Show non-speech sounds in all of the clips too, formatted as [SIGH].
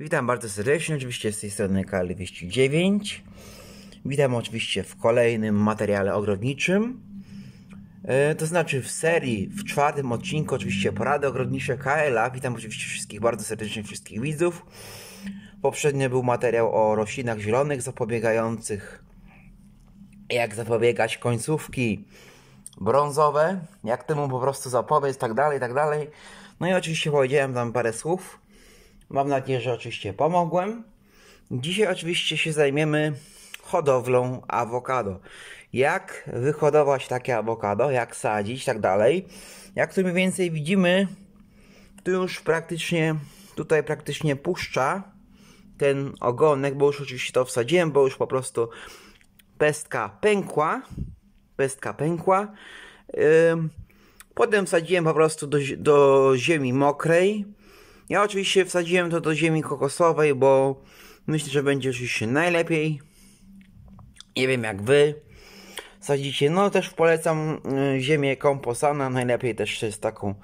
Witam bardzo serdecznie, oczywiście z tej strony Kali 209. Witam oczywiście w kolejnym materiale ogrodniczym. E, to znaczy w serii, w czwartym odcinku oczywiście porady ogrodnicze KLA. Witam oczywiście wszystkich bardzo serdecznie, wszystkich widzów. Poprzednio był materiał o roślinach zielonych zapobiegających jak zapobiegać końcówki brązowe, jak temu po prostu zapobiec, tak dalej, tak dalej. No i oczywiście powiedziałem tam parę słów. Mam nadzieję, że oczywiście pomogłem. Dzisiaj oczywiście się zajmiemy hodowlą awokado. Jak wyhodować takie awokado, jak sadzić, tak dalej. Jak tu mniej więcej widzimy, tu już praktycznie, tutaj praktycznie puszcza ten ogonek, bo już oczywiście to wsadziłem, bo już po prostu pestka pękła. Pestka pękła. Potem wsadziłem po prostu do, do ziemi mokrej. Ja oczywiście wsadziłem to do ziemi kokosowej, bo myślę, że będzie oczywiście najlepiej. Nie wiem jak wy sadzicie. No też polecam y, ziemię komposana. Najlepiej też jest taką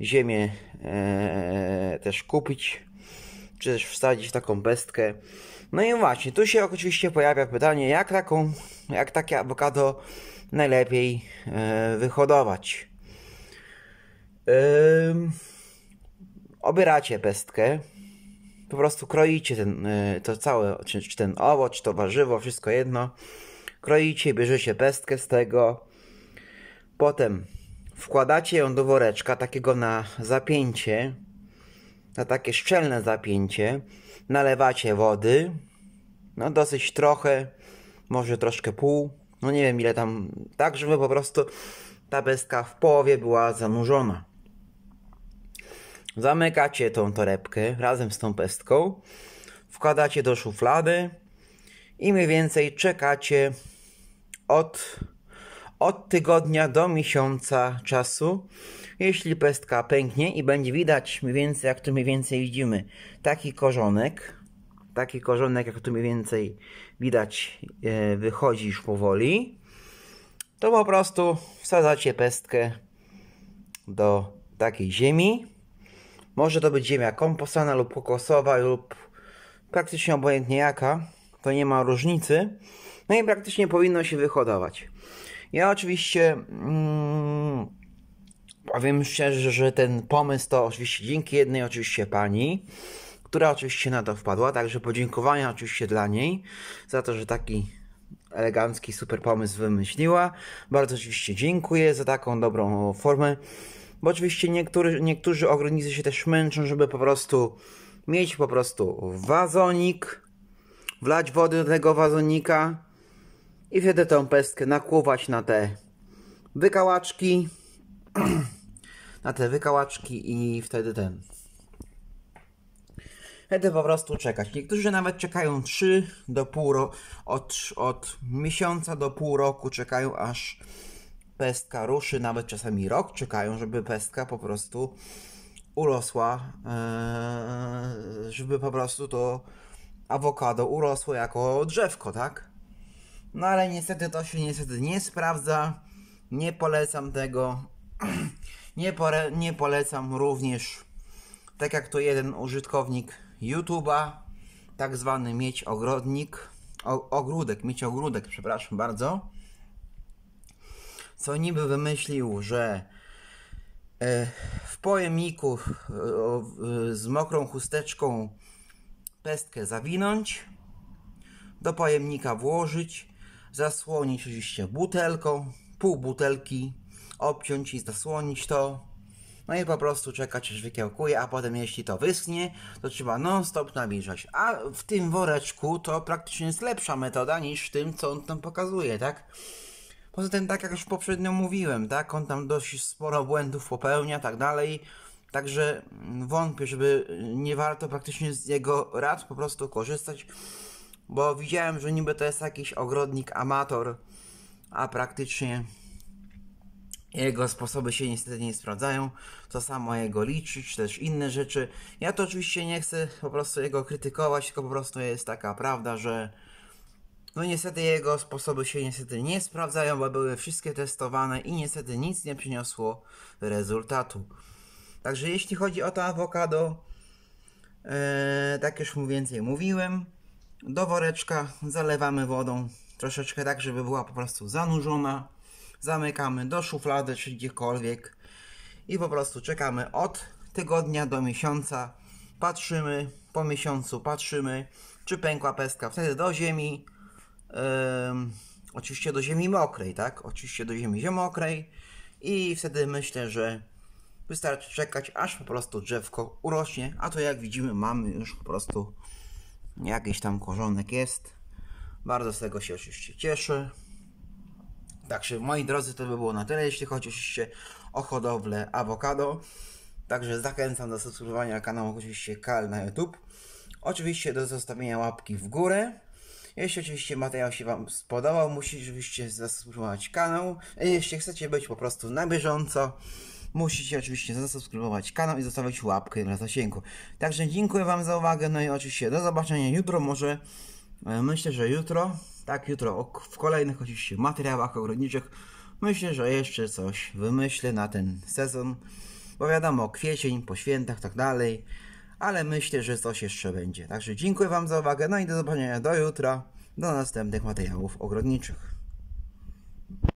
ziemię e, też kupić. Czy też wsadzić taką pestkę. No i właśnie, tu się oczywiście pojawia pytanie, jak taką, jak takie awokado najlepiej e, wyhodować. Obieracie pestkę, po prostu kroicie ten, e, to całe, czy, czy ten owoc, czy to warzywo, wszystko jedno. Kroicie, bierzecie pestkę z tego. Potem wkładacie ją do woreczka, takiego na zapięcie, na takie szczelne zapięcie. Nalewacie wody, no dosyć trochę, może troszkę pół, no nie wiem ile tam, tak żeby po prostu ta pestka w połowie była zanurzona. Zamykacie tą torebkę razem z tą pestką, wkładacie do szuflady i mniej więcej czekacie od, od tygodnia do miesiąca czasu. Jeśli pestka pęknie i będzie widać mniej więcej, jak tu mniej więcej widzimy, taki korzonek, taki korzonek, jak tu mniej więcej widać, e, wychodzi już powoli, to po prostu wsadzacie pestkę do takiej ziemi. Może to być ziemia komposana lub kokosowa lub praktycznie obojętnie jaka, to nie ma różnicy. No i praktycznie powinno się wyhodować. Ja oczywiście mm, powiem szczerze, że ten pomysł to oczywiście dzięki jednej oczywiście pani, która oczywiście na to wpadła, także podziękowania oczywiście dla niej za to, że taki elegancki, super pomysł wymyśliła. Bardzo oczywiście dziękuję za taką dobrą formę, bo oczywiście niektórzy, niektórzy ogrodnicy się też męczą, żeby po prostu mieć po prostu wazonik, wlać wody do tego wazonika i wtedy tą pestkę nakłuwać na te wykałaczki, [CLEARS THROAT] na te wykałaczki i wtedy ten Wtedy po prostu czekać. Niektórzy nawet czekają 3 do pół roku, od, od miesiąca do pół roku czekają aż pestka ruszy, nawet czasami rok czekają, żeby pestka po prostu urosła, ee, żeby po prostu to awokado urosło jako drzewko, tak? No ale niestety to się niestety nie sprawdza. Nie polecam tego. [CLEARS THROAT] Nie, pore, nie polecam również, tak jak to jeden użytkownik YouTube'a, tak zwany mieć ogrodnik, o, ogródek, mieć ogródek, przepraszam bardzo, co niby wymyślił, że e, w pojemniku e, z mokrą chusteczką pestkę zawinąć, do pojemnika włożyć, zasłonić oczywiście butelką, pół butelki, obciąć i zasłonić to, no i po prostu czekać aż wykiełkuje, a potem jeśli to wyschnie, to trzeba non-stop nawilżać. A w tym woreczku to praktycznie jest lepsza metoda niż w tym, co on tam pokazuje, tak? Poza tym, tak jak już poprzednio mówiłem, tak? On tam dość sporo błędów popełnia, tak dalej. Także wątpię, żeby nie warto praktycznie z jego rad po prostu korzystać, bo widziałem, że niby to jest jakiś ogrodnik amator, a praktycznie jego sposoby się niestety nie sprawdzają. To samo jego liczyć, czy też inne rzeczy. Ja to oczywiście nie chcę po prostu jego krytykować, tylko po prostu jest taka prawda, że no niestety jego sposoby się niestety nie sprawdzają, bo były wszystkie testowane i niestety nic nie przyniosło rezultatu. Także jeśli chodzi o to awokado, E, tak już mu więcej mówiłem. Do woreczka zalewamy wodą troszeczkę tak, żeby była po prostu zanurzona. Zamykamy do szuflady czy gdziekolwiek i po prostu czekamy od tygodnia do miesiąca. Patrzymy po miesiącu, patrzymy, czy pękła pestka. Wtedy do ziemi. Oczywiście do ziemi mokrej, tak? Oczywiście do ziemi mokrej. I wtedy myślę, że wystarczy czekać, aż po prostu drzewko urośnie. A to jak widzimy, mamy już po prostu jakiś tam korzonek jest. Bardzo z tego się oczywiście cieszę. Także moi drodzy, to by było na tyle, jeśli chodzi oczywiście o hodowlę awokado. Także zachęcam do subskrybowania kanału oczywiście KL na YouTube. Oczywiście do zostawienia łapki w górę. Jeśli oczywiście materiał się Wam spodobał, musicie oczywiście zasubskrybować kanał. Jeśli chcecie być po prostu na bieżąco, musicie oczywiście zasubskrybować kanał i zostawić łapkę na zasięgu. Także dziękuję Wam za uwagę, no i oczywiście do zobaczenia jutro, może e, myślę, że jutro, tak jutro w kolejnych oczywiście materiałach ogrodniczych, myślę, że jeszcze coś wymyślę na ten sezon, bo wiadomo, kwiecień, po świętach, tak dalej, ale myślę, że coś jeszcze będzie. Także dziękuję Wam za uwagę, no i do zobaczenia do jutra, do następnych materiałów ogrodniczych.